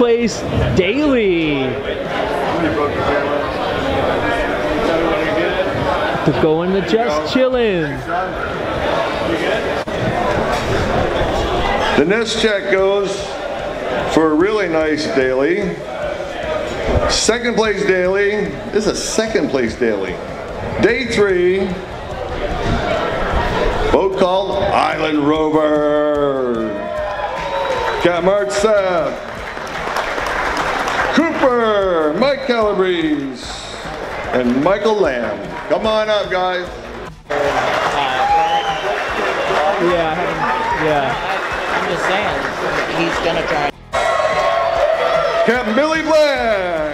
place daily. To go just chilling. The next check goes for a really nice daily. Second place daily. This is a second place daily. Day three. Boat called Island Rover. Got March 7th. Calabrese, and Michael Lamb. Come on up, guys. Yeah, yeah. I'm just saying, he's gonna try. Captain Billy Black.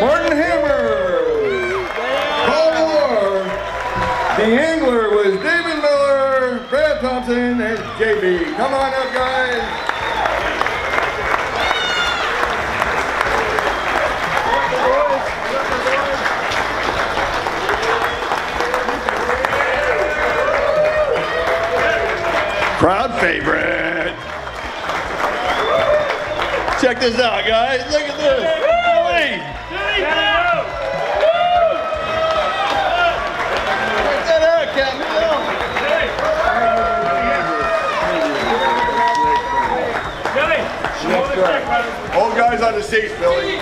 Martin Hammer. Paul Moore. The angler was David Miller, Brad Thompson, and JB. Come on up, guys. Crowd favorite. Check this out, guys. Look at this. Billy. Check that out, Captain. Bill. Old guys on the seats, Billy.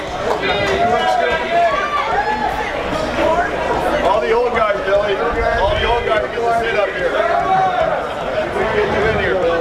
All the old guys, Billy. All the old guys get to sit up here. We get you in here, Bill.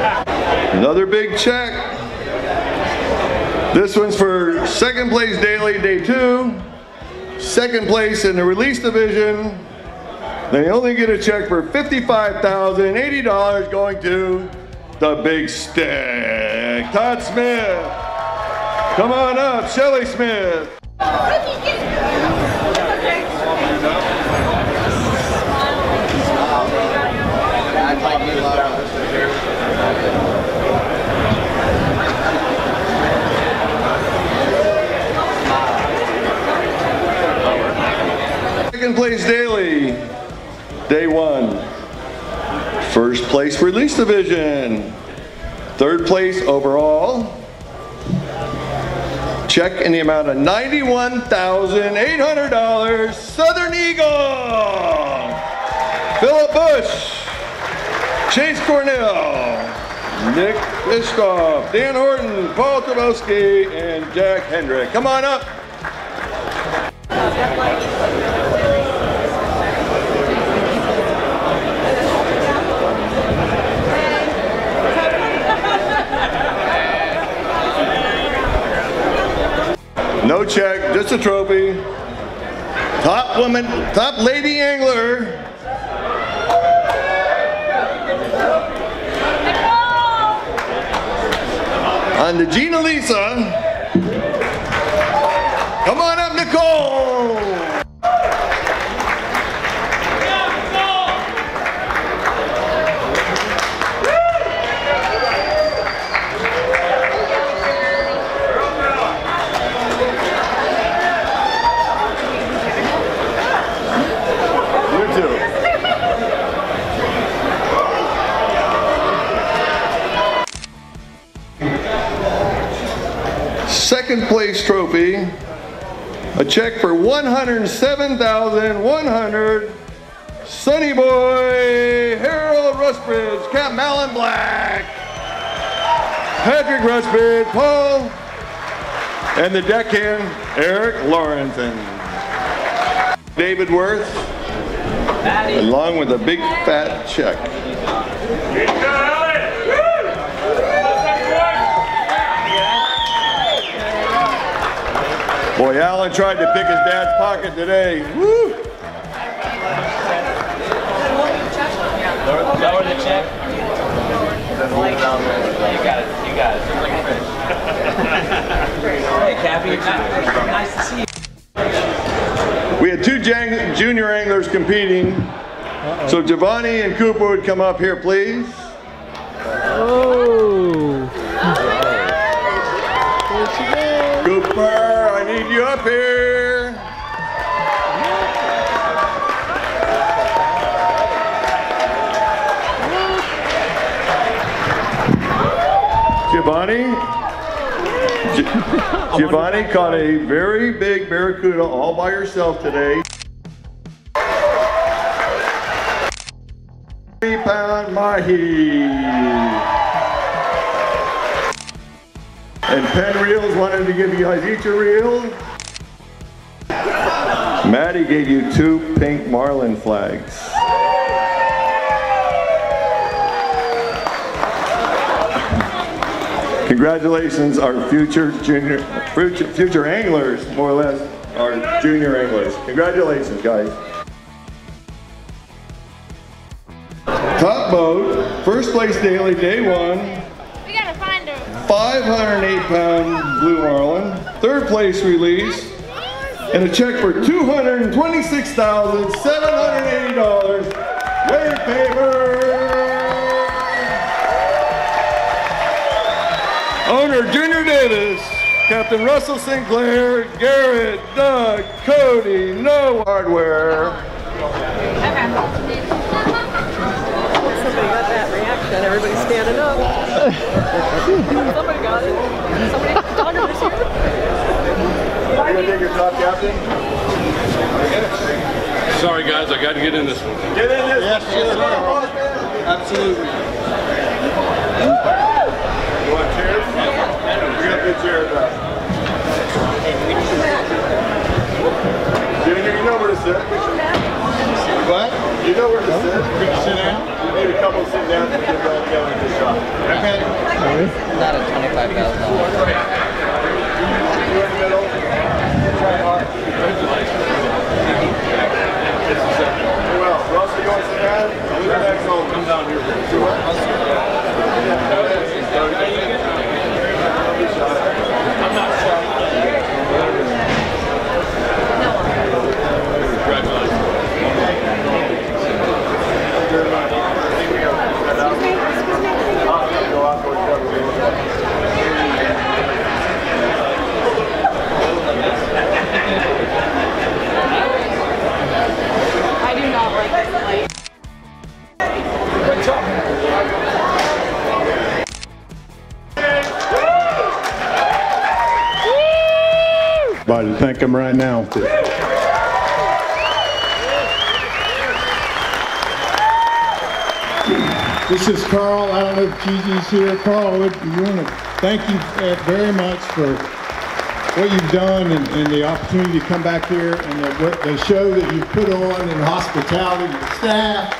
Another big check. This one's for second place daily, day two. Second place in the release division. They only get a check for $55,080 going to the big stick. Todd Smith. Come on up, Shelly Smith. Daily, day one. First place release division. Third place overall. Check in the amount of $91,800, Southern Eagle. Philip Bush, Chase Cornell, Nick Iskoff, Dan Horton, Paul Trabowski, and Jack Hendrick. Come on up. No check, just a trophy. Top woman, top lady angler. On the Gina Lisa. Come on 107,100. Sunny Boy, Harold Rustbridge, Captain Alan Black, Patrick Rustbridge, Paul, and the deckhand, Eric Lawrenson. David Worth, along with a big fat check. Boy, Alan tried to pick his dad's pocket today. Woo! Lower the check. You got it. You got it. hey, Cappy. Nice to see you. We had two junior anglers competing. So Giovanni and Cooper would come up here, please. Oh. Cooper, I need you up here. Giovanni? Gi- Giovanni caught a very big barracuda all by herself today. Three pound mahi. And Penn Reels wanted to give you guys each a reel. Maddie gave you two pink marlin flags. Congratulations, our future junior, future, future anglers, more or less, our junior anglers. Congratulations, guys. Top boat, first place daily, day one. We gotta find her. 508 pound blue marlin, third place release, and a check for $226,780. Wave Tamer. Owner Junior Davis, Captain Russell Sinclair, Garrett, Doug, Cody, No Hardware. Somebody got that reaction. Everybody standing up. Somebody got it. Somebody photographer this year. You gonna take your top captain? Sorry, guys, I got to get in this one. Get in this. Yes, Absolutely. You want chairs? We got good chairs out. Junior, you know where to sit. What? You know where to sit. Sit down? You need a couple sit down to get back down with this shot. Okay. Not a twenty-five thousand dollars. You in the middle. Try hard. Well, Russell, you want to sit down? You're next home. Come down here. Do what? I Thank him right now. This is Carl. I don't know if Gigi's here. Carl, we want to thank you uh, very much for what you've done and, and the opportunity to come back here and the, the show that you've put on and hospitality, your staff.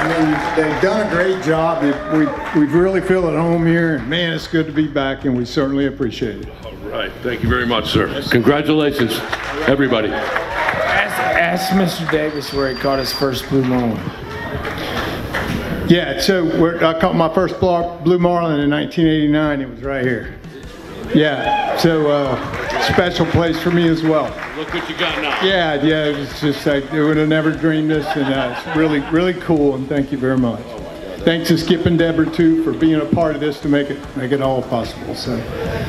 I mean, they've done a great job. They- We, we really feel at home here and man, it's good to be back and we certainly appreciate it. All right, thank you very much, sir. Congratulations, everybody. Ask, ask Mr. Davis where he caught his first blue marlin. Yeah, so we're, I caught my first blue marlin in 1989. It was right here. Yeah, so uh, special place for me as well. Look what you got now. Yeah, yeah, it's just like I would have never dreamed this, and uh, it's really, really cool. And thank you very much. Thanks to Skip and Deborah too for being a part of this to make it make it all possible. So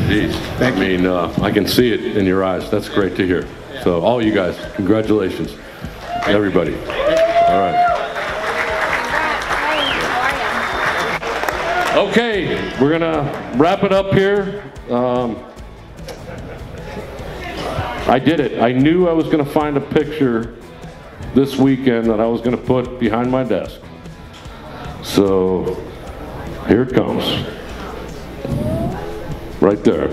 Jeez, I mean, uh, I can see it in your eyes. That's great to hear. So all you guys, congratulations, everybody. All right. Okay, we're gonna wrap it up here. Um, I did it. I knew I was gonna find a picture this weekend that I was gonna put behind my desk. So here it comes. Right there.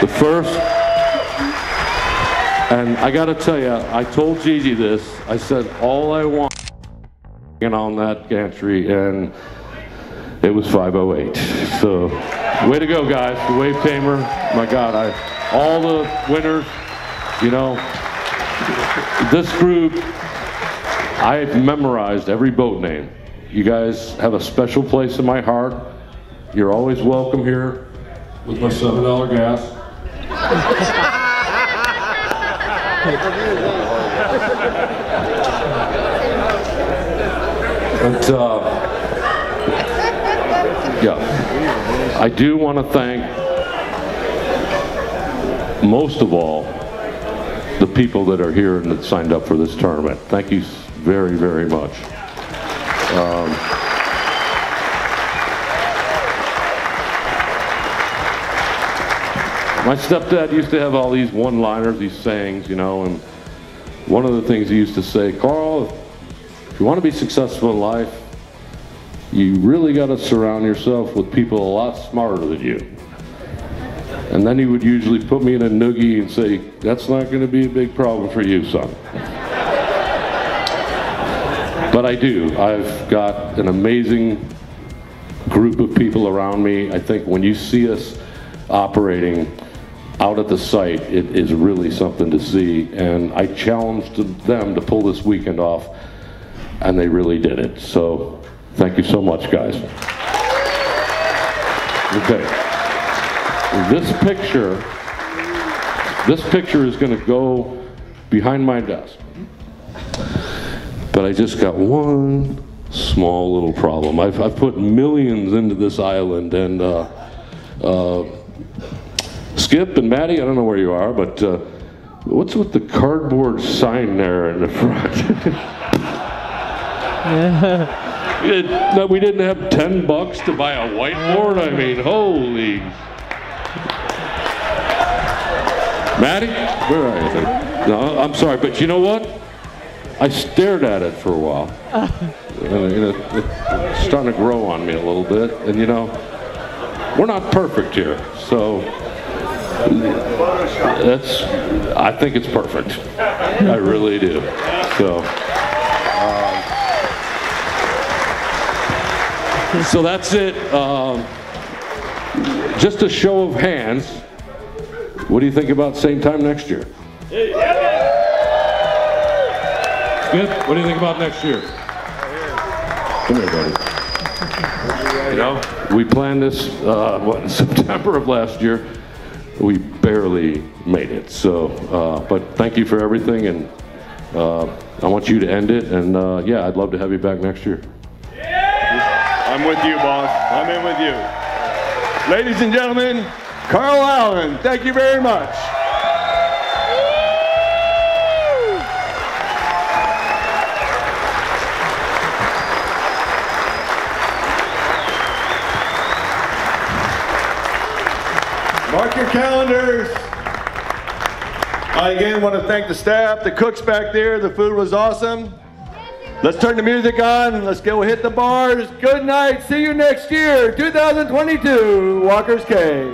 The first, and I gotta tell you, I told Gigi this. I said, all I want on that gantry, and it was 508. So, way to go, guys. The Wave Tamer, my God, I, all the winners, you know, this group, I've memorized every boat name. You guys have a special place in my heart. You're always welcome here with my $7 gas. But, uh, yeah, I do want to thank, most of all, the people that are here and that signed up for this tournament. Thank you very, very much. Um, my stepdad used to have all these one-liners, these sayings, you know, and one of the things he used to say, Carl, if you want to be successful in life, you really got to surround yourself with people a lot smarter than you. And then he would usually put me in a noogie and say, that's not going to be a big problem for you, son. but I do. I've got an amazing group of people around me. I think when you see us operating out at the site, it is really something to see. And I challenged them to pull this weekend off, and they really did it. So thank you so much, guys. Okay. This picture, this picture is going to go behind my desk. But I just got one small little problem. I've, I've put millions into this island, and uh, uh, Skip and Maddie, I don't know where you are, but uh, what's with the cardboard sign there in the front? It- no, we didn't have 10 bucks to buy a whiteboard? I mean, holy. Maddie, where are you? No, I'm sorry, but you know what? I stared at it for a while. And, you know, it's starting to grow on me a little bit, and you know, we're not perfect here, so that's, I think it's perfect. I really do. So. um, So that's it. Um, Just a show of hands, what do you think about same time next year? What do you think about next year? Come here, buddy. You know, we planned this, uh, what, in September of last year. We barely made it. So, uh, but thank you for everything, and uh, I want you to end it. And uh, yeah, I'd love to have you back next year. I'm with you, boss. I'm in with you. Ladies and gentlemen, Carl Allen, thank you very much. Mark your calendars. I again want to thank the staff, the cooks back there. The food was awesome. Let's turn the music on. Let's go hit the bars. Good night. See you next year, 2022, Walker's Cay.